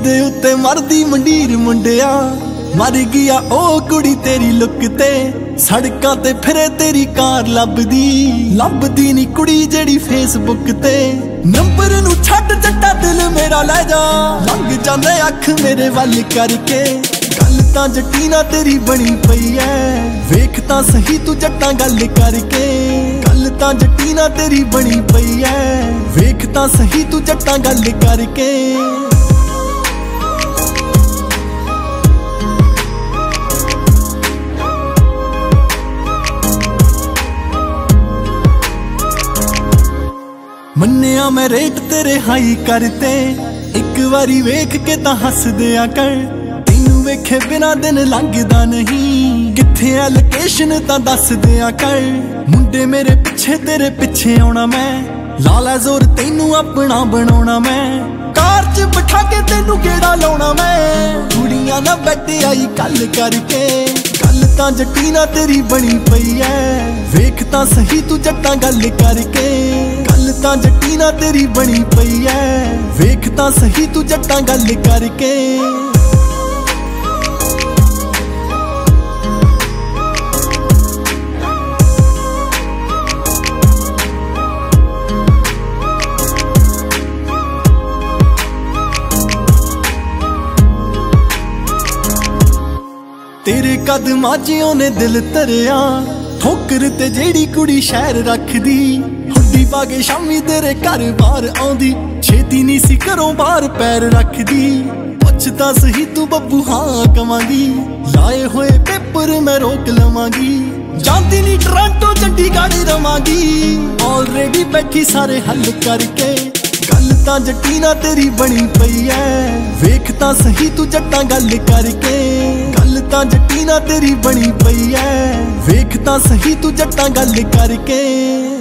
ਉੱਤੇ ਮਰਦੀ ਮੰਡੀਰ ਮੁੰਡਿਆ। ਮਰ ਗਿਆ ਉਹ ਕੁੜੀ ਤੇਰੀ ਲੁੱਕ ਤੇ। ਸੜਕਾਂ ਤੇ ਫਿਰੇ ਤੇਰੀ ਕਾਰ ਲੱਭਦੀ। ਲੱਭਦੀ ਨਹੀਂ ਕੁੜੀ ਜਿਹੜੀ ਫੇਸਬੁੱਕ ਤੇ। ਨੰਬਰ ਨੂੰ ਛੱਡ ਜੱਟਾ ਦਿਲ ਮੇਰਾ ਲੈ ਜਾ। ਲੰਘ ਜਾਂਦੇ ਅੱਖ ਮੇਰੇ ਵੱਲ ਕਰਕੇ। ਗੱਲ ਤਾਂ ਜੱਟੀਨਾ ਤੇਰੀ ਬਣੀ ਪਈ ਐ। ਵੇਖ ਤਾਂ ਸਹੀ ਤੂੰ ਜੱਟਾਂ ਗੱਲ ਕਰਕੇ। ਗੱਲ ਤਾਂ ਜੱਟੀਨਾ ਤੇਰੀ ਬਣੀ ਪਈ ਐ। ਵੇਖ ਤਾਂ ਸਹੀ ਤੂੰ ਜੱਟਾਂ ਗੱਲ ਕਰਕੇ। ਮੰਨਿਆ ਮੈਂ ਰੇਟ ਤੇਰੇ ਹਾਈ ਕਰਤੇ ਇੱਕ ਵਾਰੀ ਵੇਖ ਕੇ ਤਾਂ ਹੱਸਦਿਆ ਕਰ। ਤੈਨੂੰ ਵੇਖੇ ਬਿਨਾ ਦਿਨ ਲੰਘਦਾ ਨਹੀਂ। ਕਿੱਥੇ ਆ ਲੋਕੇਸ਼ਨ ਤਾਂ ਦੱਸ ਦਿਆ ਕਰ। ਮੁੰਡੇ ਮੇਰੇ ਪਿੱਛੇ, ਤੇਰੇ ਪਿੱਛੇ ਆਉਣਾ ਮੈਂ। ਲਾ ਜ਼ੋਰ ਤੈਨੂੰ ਆਪਣਾ ਬਣਾਉਣਾ ਮੈਂ। ਕਾਰ 'ਚ ਬਿਠਾ ਕੇ ਤੈਨੂੰ ਕਿਹੜਾ ਲਾਉਣਾ ਮੈਂ? ਕੁੜੀਆਂ ਨਾ ਬੈਠ ਆਈ ਕੱਲ ਕਰਕੇ। ਗੱਲ ਤਾਂ ਜੱਟੀ ਨਾ ਤੇਰੀ ਬਣੀ ਪਈ ਐ। ਵੇਖ ਤਾਂ ਸਹੀ ਤੂੰ ਜੱਟਾਂ ਗੱਲ ਕਰਕੇ। ਗੱਲ ਤਾਂ ਜੱਟੀ ਨਾ ਤੇਰੀ ਬਣੀ ਪਈ ਐ। ਵੇਖ ਤਾਂ ਸਹੀ ਤੂੰ ਜੱਟਾਂ ਗੱਲ ਕਰਕੇ। ਤੇਰੇ ਕਦਮਾਂ 'ਚ ਉਹਨੇ ਦਿਲ ਧਰਿਆ। ਠੋਕਰ ਤੇ ਜਿਹੜੀ ਕੁੜੀ ਸ਼ਹਿਰ ਰੱਖਦੀ। ਹੁੱਡੀ ਪਾ ਕੇ ਸ਼ਾਮੀ ਤੇਰੇ ਘਰ ਬਾਹਰ ਆਉਂਦੀ। ਛੇਤੀ ਨਹੀਂ ਸੀ ਘਰੋਂ ਬਾਹਰ ਪੈਰ ਰੱਖਦੀ। ਪੁੱਛਦਾ ਸਹੀ ਤੂੰ ਬੱਬੂ, ਹਾਂ ਕਵਾਂਗੀ। ਲਾਏ ਹੋਏ ਪੇਪਰ ਮੈਂ ਰੋਕ ਲਵਾਂਗੀ। ਜਾਂਦੀ ਨਹੀਂ ਟੋਰਾਂਟੋ, ਚੰਡੀਗੜ੍ਹ ਰਵਾਂਗੀ। ਆਲਰੇਡੀ ਬੈਠੀ ਸਾਰੇ ਹੱਲ ਕਰਕੇ। ਗੱਲ ਤਾਂ ਜੱਟੀ ਨਾ ਤੇਰੀ ਬਣੀ ਪਈ ਐ। ਵੇਖ ਤਾਂ ਸਹੀ ਤੂੰ ਜੱਟਾਂ ਗੱਲ ਕਰਕੇ। ਤਾਂ ਜੱਟੀ ਨਾ ਤੇਰੀ ਬਣੀ ਪਈ ਐ। ਵੇਖ ਤਾਂ ਸਹੀ ਤੂੰ ਜੱਟਾਂ ਗੱਲ ਕਰਕੇ।